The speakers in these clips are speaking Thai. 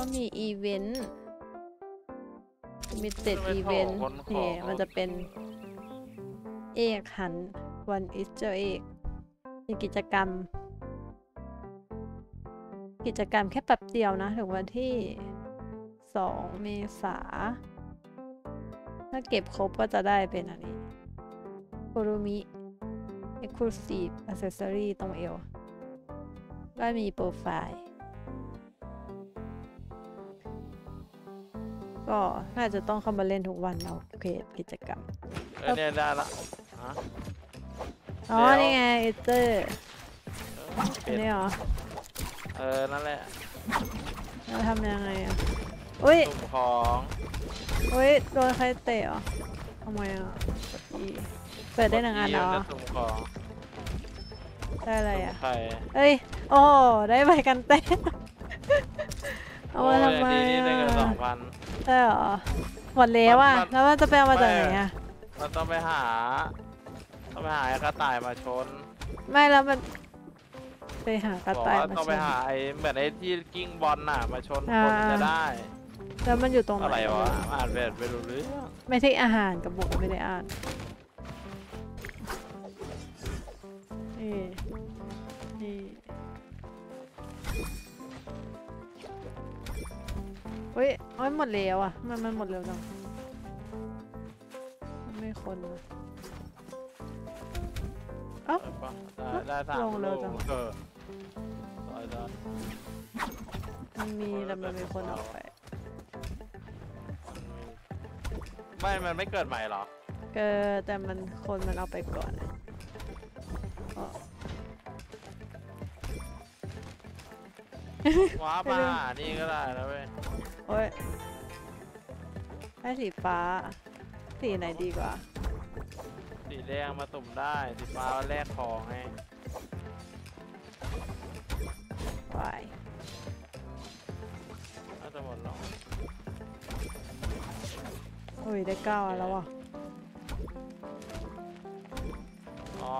ก็มีอีเวนต์มีเต็ดทำไมอีเวนต์ของคนของเนี่ยมันจะเป็นเอกหันวันอิสเจอเอกมีกิจกรรม กิจกรรมแค่แป๊บเดียวนะ ถึงวันที่ 2 เมษา ถ้าเก็บครบก็จะได้เป็นอันนี้โครุมิ Exclusive Accessory ตรงเอวก็มีโปรไฟล์ ก็น่าจะต้องเข้ามาเล่นทุกวันเอาเควสกิจกรรมเออเนี่ยได้ละฮะอ๋อแล้วนี่ไงเอเจอร์เอออัเป็นนนี้เหรอเออนั่นแหละเราทำยังไงอะอุ้ยสุ่มของอุ้ยโดนใครเตะเหรอทำไมอะกด E เปิดได้หนึ่งอันเหรอจะสุ่มของได้อะไรอะใครเอ้ยโอ้ได้ใบกันเต้นเอามาทำไมโอ้ยดีนี่ได้เงินสอะ องพัน ใช่เหรอหมดแล้วอะมันแล้วมันจะไปเอามาจากไหนอะเราต้องไปหา ต้องไปหาไอ้กระต่ายมาชน ไม่แล้วมัน ไปหากระบอกต่ายว่ามาต้องชไปนหาไอ้เหมือนไอ้ที่กิ้งบอลน่ะมาชนอ่าคนจะได้แล้วมันอยู่ตรงไหนอะไรวะอ่านแบบไม่รู้เรื่องไม่ใช่อาหารกับบุกไม่ได้อ่านนี่นี่ ฮ้ยโอ้ยหมดแล้วอะ มันมันหมดเร็วจังมันไม่คนวะเอ้าได้ปะได้ได้สามลงเร็วจังลูกเออได้ได้มันมีแต่มันมีคนเอาไป ไม่ มันไม่เกิดใหม่เหรอ เกิดแต่มันคนมันเอาไปก่อนอะ ว้าร์ปมาหานี่ก็ได้นะเว้ยโอ้ยให้สีฟ้า สีไหนดีกว่า สีแดงมาสุ่มได้ สีฟ้าแลกของไงวายน่าจะหมดแล้วโอ้ยได้เก้าอันแล้วอะ อ๋อ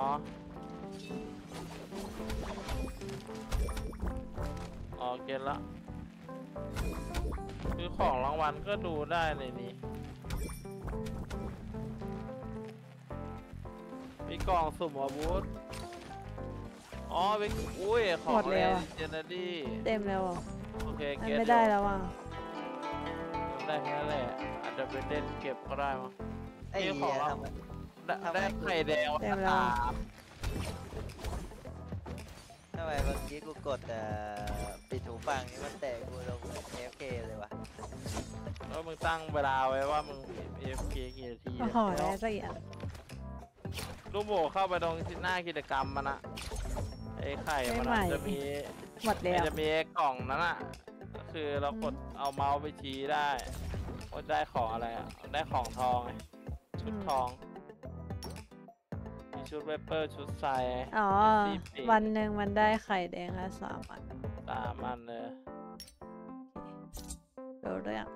อ๋อ เก็ตละ คือของรางวัลก็ดูได้ในนี้ มีกล่องสุ่มอาวุธ อ๋อเป็นอุ้ย ของหมดแล้วอะ เจนนารี่เต็มแล้วอะโอเคมันเก็ตไม่ได้แล้วอะได้แค่นั้นแหละ อาจจะเป็นเล่นเก็บก็ได้มั้ง ไอ้นี่ขเหี้องยเราทำไม ได้ทำไม ได้ไข่แดงเต็มแล้วสามทำ ไมเมื่อกี้กูกดเอ่อปิดหูฟังนี่มันแตะกูลง AFK เลยวะแล้วมึงตั้งเวลาไว้ว่ามึง AFK กี่นาทีโอ้โหได้สักอย่างลูกโบเข้าไปตรงที่หน้ากิจกรรมมันอะไอ้ไข่มันไม่อะใหม่จะมี หมดแล้ว มันจะมีไอ้กล่องนั้นอะก็คือเรากดเอาเมาส์ไปชี้ได้ว่าได้ของอะไรอะได้ของทองไงชุดทองมี ชุดเวเปอร์ชุดใส่อ๋อสีปีกวันหนึ่งมันได้ไข่แดงละสามอันสามอันเลยเดี๋ยวเรื่อง